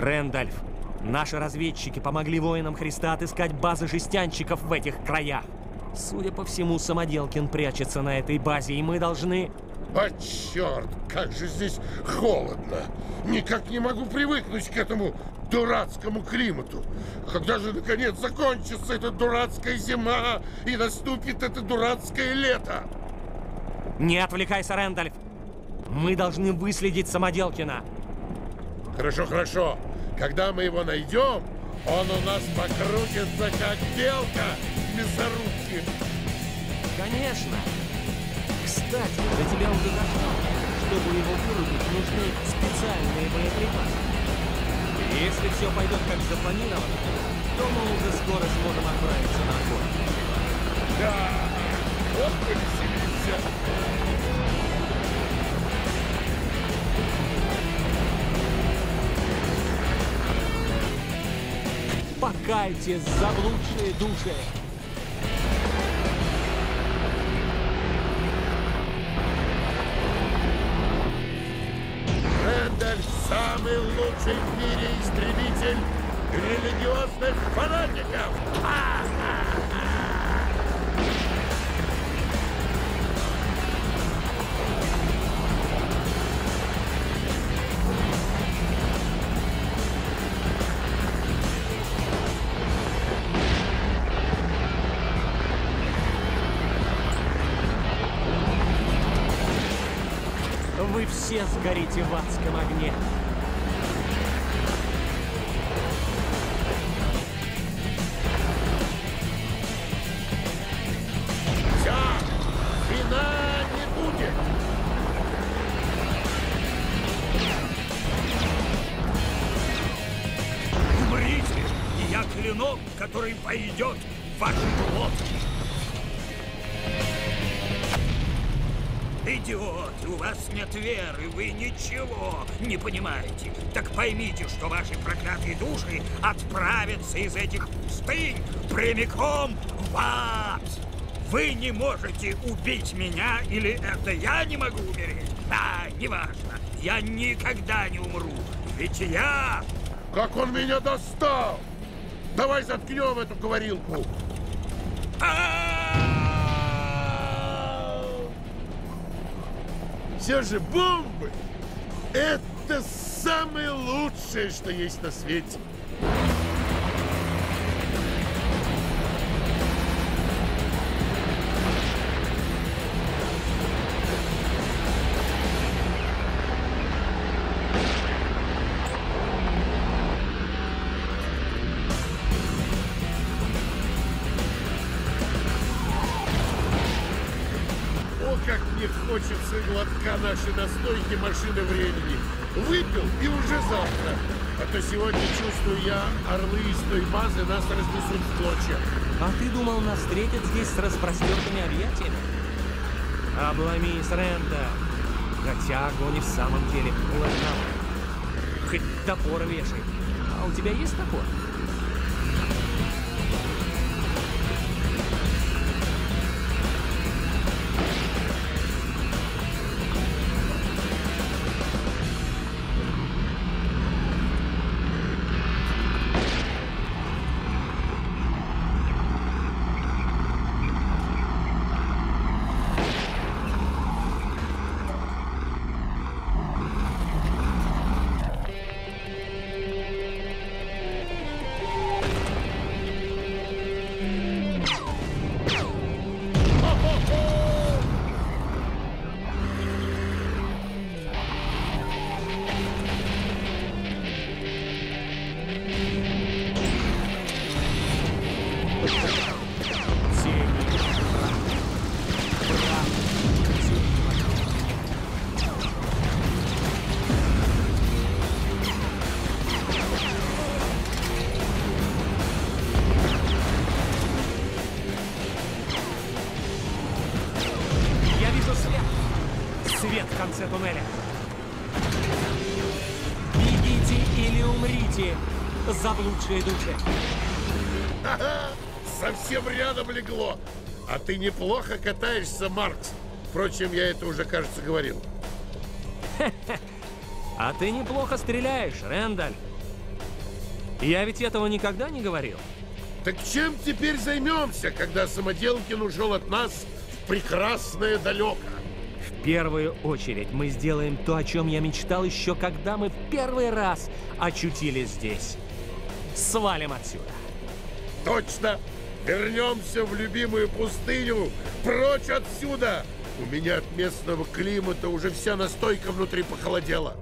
Рэндальф, наши разведчики помогли воинам Христа отыскать базы жестянщиков в этих краях. Судя по всему, Самоделкин прячется на этой базе, и мы должны... А черт, как же здесь холодно! Никак не могу привыкнуть к этому дурацкому климату. Когда же, наконец, закончится эта дурацкая зима и наступит это дурацкое лето? Не отвлекайся, Рэндальф! Мы должны выследить Самоделкина. Хорошо, хорошо. Когда мы его найдем, он у нас покрутится, как белка в мясорубке. Конечно. Кстати, до тебя уже дошло. Чтобы его вырубить, нужны специальные боеприпасы. Если все пойдет как запланировано, то мы уже скоро сможем отправиться на охоту. Да, вот повеселимся. Покайтесь, заблудшие души! Рэндаль самый лучший в мире истребитель религиозных фанатиков! Вы все сгорите в адском огне. Который пойдет в ваши глотки. Идиоты, у вас нет веры, вы ничего не понимаете. Так поймите, что ваши проклятые души отправятся из этих пустынь прямиком в ад. Вы не можете убить меня, или это я не могу умереть? Да, неважно, я никогда не умру, ведь я Как он меня достал! Давай заткнем эту говорилку! Все же бомбы! Это самое лучшее, что есть на свете! Хочется глотка нашей настойки машины времени. Выпил и уже завтра. А то сегодня, чувствую я, орлы из той базы нас разнесут в клочья. А ты думал, нас встретят здесь с распростертыми объятиями? Обломись, Рэнда! Хотя огонь и в самом деле холодноват. Хоть топор вешай. А у тебя есть топор? Свет. Свет в конце туннеля. Бегите или умрите, заблудшие души. Совсем рядом легло. А ты неплохо катаешься, Маркс. Впрочем, я это уже, кажется, говорил. А ты неплохо стреляешь, Рэндаль. Я ведь этого никогда не говорил. Так чем теперь займемся, когда Самоделкин ушел от нас прекрасное далеко? В первую очередь мы сделаем то, о чем я мечтал еще когда мы в первый раз очутились здесь. Свалим отсюда. Точно! Вернемся в любимую пустыню, прочь отсюда! У меня от местного климата уже вся настойка внутри похолодела.